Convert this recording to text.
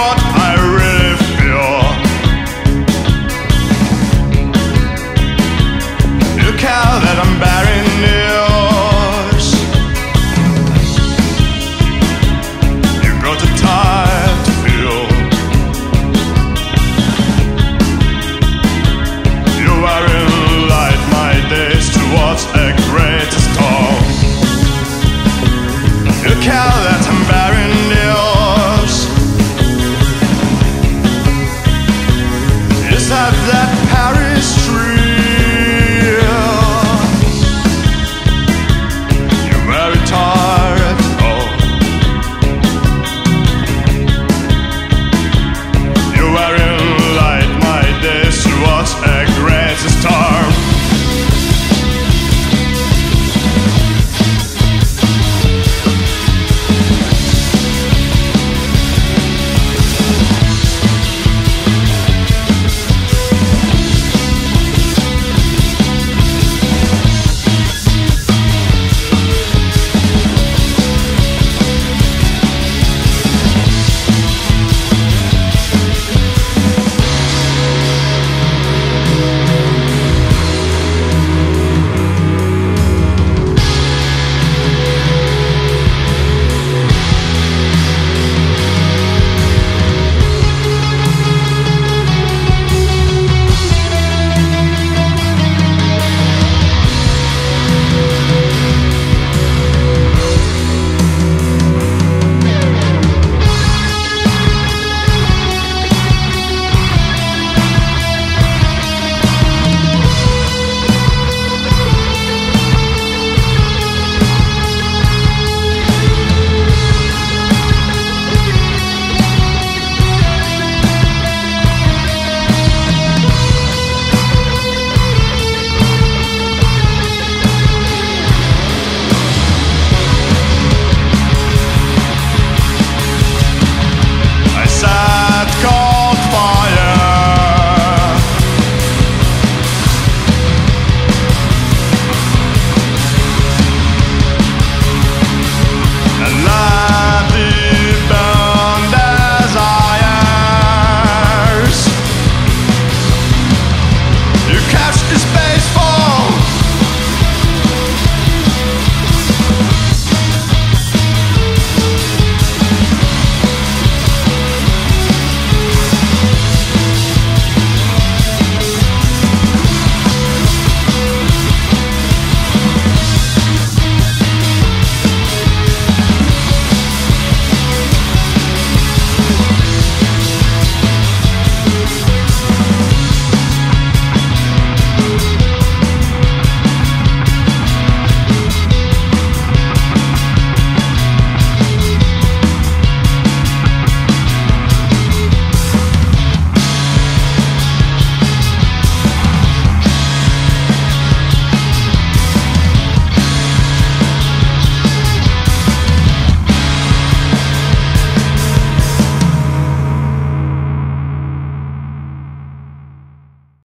brought have that